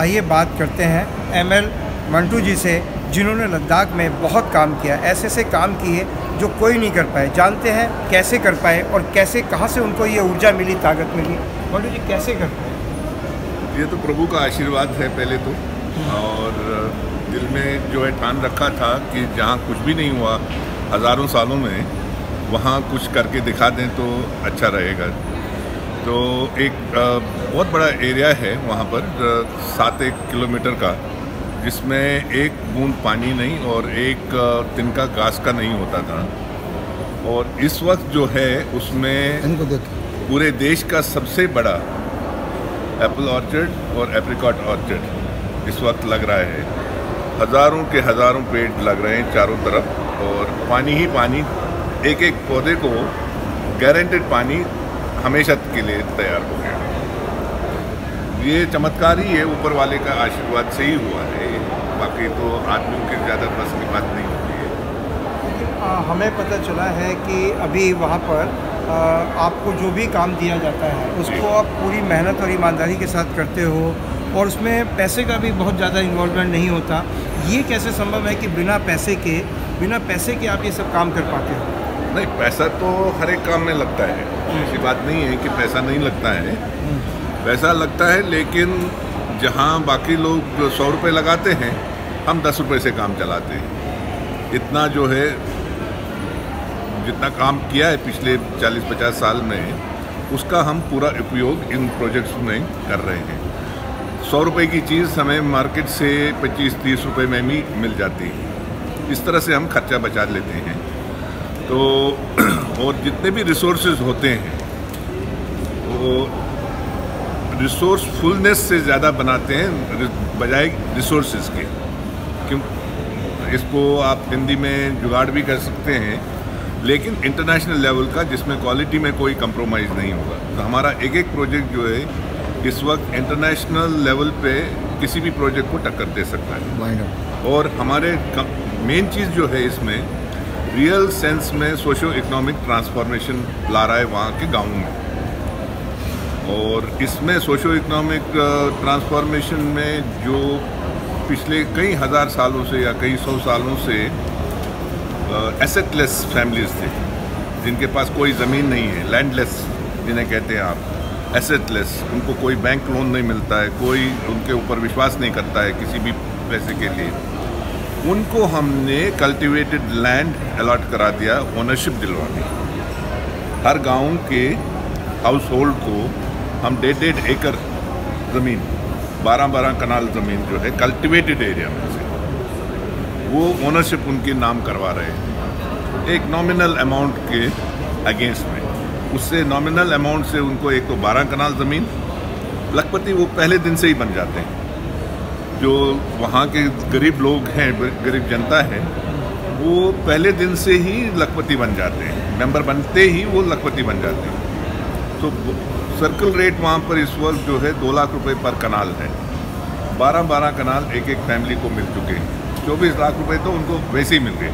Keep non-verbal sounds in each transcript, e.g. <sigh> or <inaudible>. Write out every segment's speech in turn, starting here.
आइए बात करते हैं एम एल मंटू जी से जिन्होंने लद्दाख में बहुत काम किया ऐसे ऐसे काम किए जो कोई नहीं कर पाए। जानते हैं कैसे कर पाए और कैसे कहाँ से उनको ये ऊर्जा मिली ताकत मिली? मंटू जी कैसे कर पाए? ये तो प्रभु का आशीर्वाद है पहले तो। और दिल में जो है ठान रखा था कि जहाँ कुछ भी नहीं हुआ हज़ारों सालों में वहाँ कुछ करके दिखा दें तो अच्छा रहेगा। तो एक बहुत बड़ा एरिया है वहाँ पर सात एक किलोमीटर का जिसमें एक बूंद पानी नहीं और एक तिनका घास का नहीं होता था। और इस वक्त जो है उसमें पूरे देश का सबसे बड़ा एप्पल ऑर्चर्ड और एप्रिकॉट ऑर्चर्ड इस वक्त लग रहा है। हज़ारों के हज़ारों पेड़ लग रहे हैं चारों तरफ़ और पानी ही पानी एक एक पौधे को गारंटेड पानी हमेशा के लिए तैयार हो गया। ये चमत्कार ही है ऊपर वाले का आशीर्वाद से ही हुआ है बाकी तो आदमियों के ज़्यादा बस की बात नहीं होती है। हमें पता चला है कि अभी वहाँ पर आपको जो भी काम दिया जाता है उसको आप पूरी मेहनत और ईमानदारी के साथ करते हो और उसमें पैसे का भी बहुत ज़्यादा इन्वॉल्वमेंट नहीं होता। ये कैसे संभव है कि बिना पैसे के बिना पैसे के आप ये सब काम कर पाते हो? नहीं पैसा तो हर एक काम में लगता है। ऐसी बात नहीं है कि पैसा नहीं लगता है। पैसा लगता है, लेकिन जहाँ बाकी लोग सौ रुपये लगाते हैं, हम दस रुपये से काम चलाते हैं। इतना जो है, जितना काम किया है पिछले 40-50 साल में, उसका हम पूरा उपयोग इन प्रोजेक्ट्स में कर रहे हैं। सौ रुपये की चीज़ हमें मार्केट से 25-30 रुपये में भी मिल जाती है। इस तरह से हम खर्चा बचा लेते हैं। तो <clears throat> और जितने भी रिसोर्सेज होते हैं, वो रिसोर्सफुलनेस से ज़्यादा बनाते हैं बजाय रिसोर्सेज के। क्यों इसको आप हिंदी में जुगाड़ भी कर सकते हैं लेकिन इंटरनेशनल लेवल का जिसमें क्वालिटी में कोई कंप्रोमाइज़ नहीं होगा। तो हमारा एक एक प्रोजेक्ट जो है इस वक्त इंटरनेशनल लेवल पे किसी भी प्रोजेक्ट को टक्कर दे सकता है। और हमारे मेन चीज़ जो है इसमें रियल सेंस में सोशो इकोनॉमिक ट्रांसफॉर्मेशन ला रहा है वहाँ के गाँव में। और इसमें सोशो इकोनॉमिक ट्रांसफॉर्मेशन में जो पिछले कई हज़ार सालों से या कई सौ सालों से एसेटलेस फैमिलीज़ थे, जिनके पास कोई ज़मीन नहीं है लैंडलेस जिन्हें कहते हैं आप एसेटलेस उनको कोई बैंक लोन नहीं मिलता है, कोई उनके ऊपर विश्वास नहीं करता है किसी भी पैसे के लिए। उनको हमने कल्टीवेटेड लैंड अलाट करा दिया ओनरशिप दिलवा दी हर गाँव के हाउस होल्ड को हम डेढ़ डेढ़ एकड़ ज़मीन, बारह बारह कनाल ज़मीन जो है कल्टिवेटेड एरिया में से, वो ओनरशिप उनके नाम करवा रहे हैं। एक नॉमिनल अमाउंट के अगेंस्ट में, उससे नॉमिनल अमाउंट से उनको एक तो बारह कनाल ज़मीन, लखपति वो पहले दिन से ही बन जाते हैं। जो वहाँ के गरीब लोग हैं, गरीब जनता है, वो पहले दिन से ही लखपति बन जाते हैं। मेंबर बनते ही वो लखपति बन जाते हैं। तो सर्कल रेट वहाँ पर इस वक्त जो है दो लाख रुपए पर कनाल है। बारह बारह कनाल एक एक फैमिली को मिल चुके हैं। चौबीस लाख रुपए तो उनको वैसे ही मिल गए।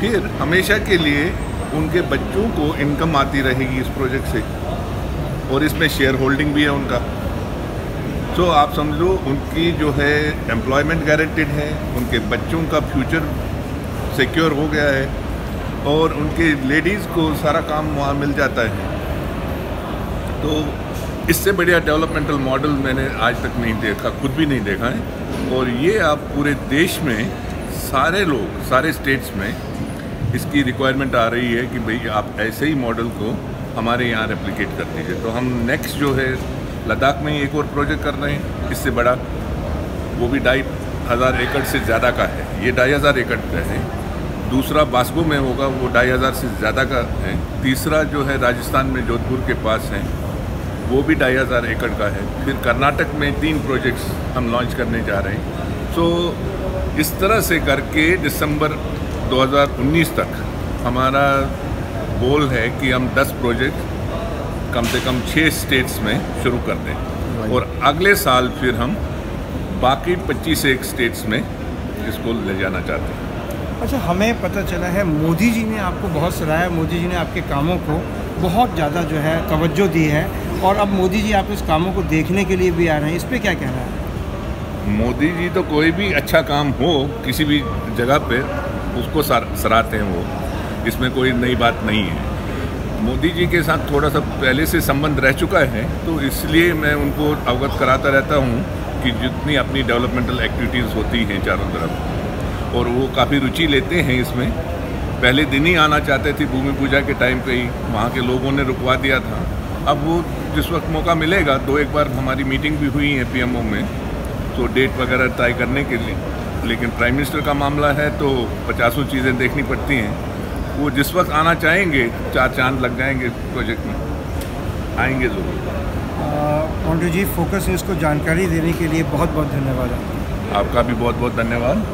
फिर हमेशा के लिए उनके बच्चों को इनकम आती रहेगी इस प्रोजेक्ट से। और इसमें शेयर होल्डिंग भी है उनका। तो आप समझ लो उनकी जो है एम्प्लॉयमेंट गारंटेड है, उनके बच्चों का फ्यूचर सिक्योर हो गया है। और उनके लेडीज़ को सारा काम वहाँ मिल जाता है। तो इससे बढ़िया डेवलपमेंटल मॉडल मैंने आज तक नहीं देखा, खुद भी नहीं देखा है। और ये आप पूरे देश में सारे लोग, सारे स्टेट्स में इसकी रिक्वायरमेंट आ रही है कि भाई आप ऐसे ही मॉडल को हमारे यहाँ रेप्लिकेट कर दीजिए। तो हम नेक्स्ट जो है, लद्दाख में एक और प्रोजेक्ट कर रहे हैं। इससे बड़ा वो भी ढाई हज़ार एकड़ से ज़्यादा का है। ये ढाई हज़ार एकड़ का है। दूसरा बास्को में होगा, वो ढाई हज़ार से ज़्यादा का है। तीसरा जो है राजस्थान में जोधपुर के पास है। वो भी ढाई हज़ार एकड़ का है। फिर कर्नाटक में तीन प्रोजेक्ट्स हम लॉन्च करने जा रहे हैं। सो इस तरह से करके दिसंबर 2019 तक हमारा गोल है कि हम 10 प्रोजेक्ट कम से कम छः स्टेट्स में शुरू कर दें। और अगले साल फिर हम बाकी 25 एक स्टेट्स में इसको ले जाना चाहते हैं। अच्छा हमें पता चला है, मोदी जी ने आपको बहुत सराहा मोदी जी ने आपके कामों को बहुत ज़्यादा जो है तवज्जो दी है और अब मोदी जी आप इस कामों को देखने के लिए भी आ रहे हैं, इस पर क्या कहना है? मोदी जी तो कोई भी अच्छा काम हो किसी भी जगह पे, उसको सराहते हैं वो, इसमें कोई नई बात नहीं है। मोदी जी के साथ थोड़ा सा पहले से संबंध रह चुका है तो इसलिए मैं उनको अवगत कराता रहता हूँ कि जितनी अपनी डेवलपमेंटल एक्टिविटीज़ होती हैं चारों तरफ़ और वो काफ़ी रुचि लेते हैं इसमें। पहले दिन ही आना चाहते थे भूमि पूजा के टाइम पे ही। वहाँ के लोगों ने रुकवा दिया था। अब वो जिस वक्त मौका मिलेगा तो एक बार हमारी मीटिंग भी हुई है पीएमओ में तो डेट वगैरह तय करने के लिए। लेकिन प्राइम मिनिस्टर का मामला है तो पचासों चीज़ें देखनी पड़ती हैं। वो जिस वक्त आना चाहेंगे चार चाँद लग जाएँगे प्रोजेक्ट में। आएँगे ज़रूर। मोन्टू जी फोकस न्यूज़ को जानकारी देने के लिए। बहुत बहुत धन्यवाद आपका। भी बहुत बहुत धन्यवाद।